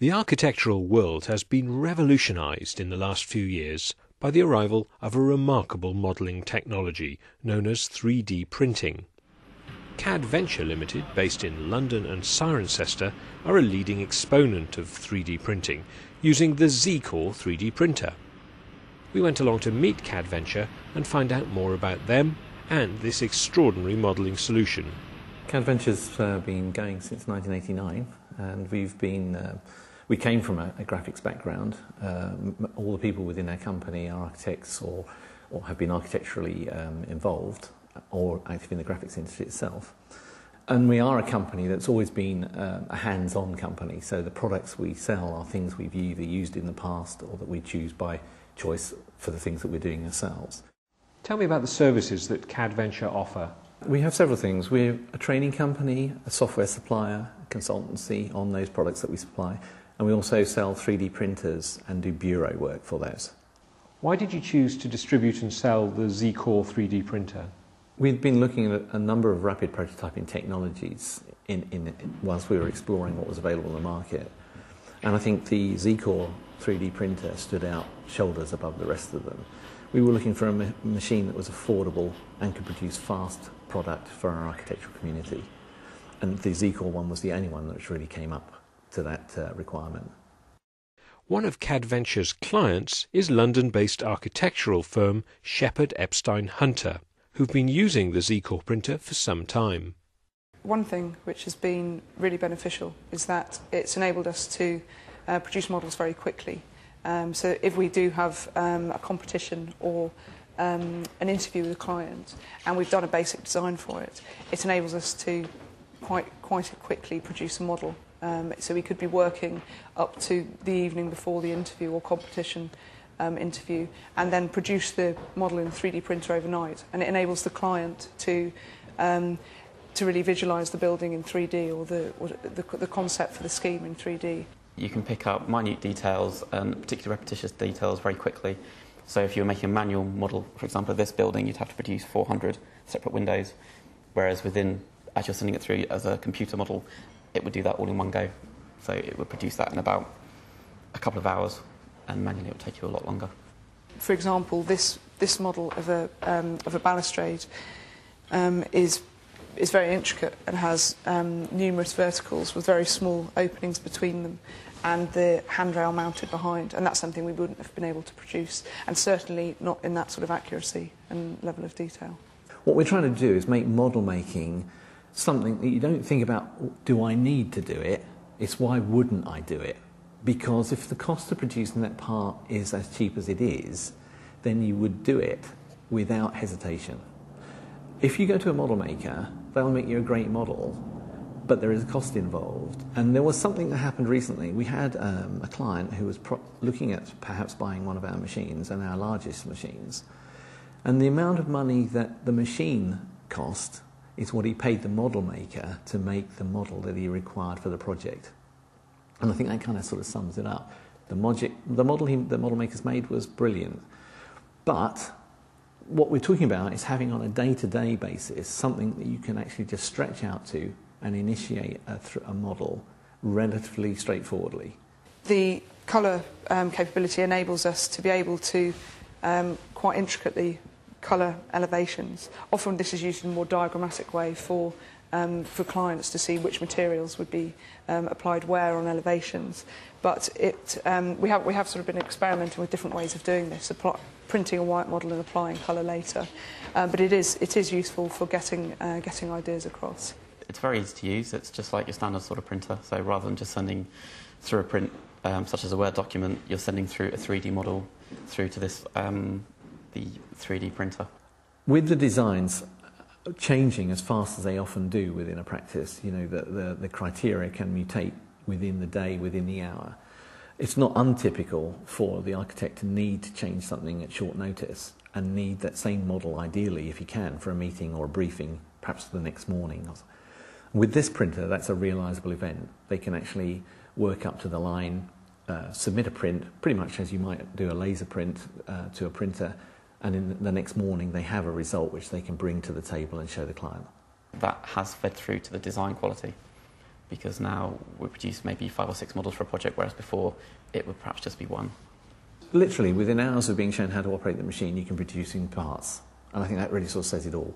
The architectural world has been revolutionized in the last few years by the arrival of a remarkable modelling technology known as 3D printing. CAD Venture Limited, based in London and Cirencester, are a leading exponent of 3D printing using the Z Corp 3D printer. We went along to meet CAD Venture and find out more about them and this extraordinary modelling solution. CAD Venture's uh, been going since 1989 and we've been uh, we came from a, a graphics background. Um, all the people within our company are architects or, or have been architecturally um, involved or active in the graphics industry itself. And we are a company that's always been uh, a hands-on company. So the products we sell are things we've either used in the past or that we choose by choice for the things that we're doing ourselves. Tell me about the services that CAD Venture offer. We have several things. We're a training company, a software supplier, consultancy on those products that we supply, and we also sell 3D printers and do bureau work for those. Why did you choose to distribute and sell the Z Corp 3D printer? We'd been looking at a number of rapid prototyping technologies in, in, whilst we were exploring what was available in the market. And I think the Z Corp 3D printer stood out shoulders above the rest of them. We were looking for a ma machine that was affordable and could produce fast product for our architectural community. And the Z Corp one was the only one that really came up to that uh, requirement. One of CADVenture's clients is London-based architectural firm Shepherd Epstein Hunter, who've been using the Z Corp printer for some time. One thing which has been really beneficial is that it's enabled us to uh, produce models very quickly. Um, so if we do have um, a competition or um, an interview with a client and we've done a basic design for it, it enables us to quite, quite quickly produce a model Um, so we could be working up to the evening before the interview or competition um, interview and then produce the model in a 3D printer overnight. And it enables the client to, um, to really visualise the building in 3D or, the, or the, the concept for the scheme in 3D. You can pick up minute details and particularly repetitious details very quickly. So if you were making a manual model, for example, of this building, you'd have to produce 400 separate windows, whereas within, as you're sending it through as a computer model, it would do that all in one go. So it would produce that in about a couple of hours, and manually it would take you a lot longer. For example, this, this model of a, um, of a balustrade um, is, is very intricate and has um, numerous verticals with very small openings between them and the handrail mounted behind. And that's something we wouldn't have been able to produce, and certainly not in that sort of accuracy and level of detail. What we're trying to do is make model making something that you don't think about, do I need to do it? It's why wouldn't I do it? Because if the cost of producing that part is as cheap as it is, then you would do it without hesitation. If you go to a model maker, they'll make you a great model, but there is a cost involved. And there was something that happened recently. We had um, a client who was looking at perhaps buying one of our machines and our largest machines. And the amount of money that the machine cost is what he paid the model maker to make the model that he required for the project. And I think that kind of sort of sums it up. The, the model he, the model makers made was brilliant. But what we're talking about is having on a day-to-day basis something that you can actually just stretch out to and initiate a, a model relatively straightforwardly. The colour um, capability enables us to be able to um, quite intricately colour elevations. Often this is used in a more diagrammatic way for, um, for clients to see which materials would be um, applied where on elevations. But it, um, we, have, we have sort of been experimenting with different ways of doing this, printing a white model and applying colour later. Um, but it is, it is useful for getting, uh, getting ideas across. It's very easy to use. It's just like your standard sort of printer. So rather than just sending through a print, um, such as a Word document, you're sending through a 3D model through to this um, the 3D printer. With the designs changing as fast as they often do within a practice, you know, the, the, the criteria can mutate within the day, within the hour. It's not untypical for the architect to need to change something at short notice and need that same model, ideally, if you can, for a meeting or a briefing, perhaps the next morning. With this printer, that's a realizable event. They can actually work up to the line, uh, submit a print, pretty much as you might do a laser print uh, to a printer, and in the next morning they have a result which they can bring to the table and show the client. That has fed through to the design quality. because now we produce maybe five or six models for a project, whereas before it would perhaps just be one. Literally, within hours of being shown how to operate the machine, you can produce in parts. And I think that really sort of says it all.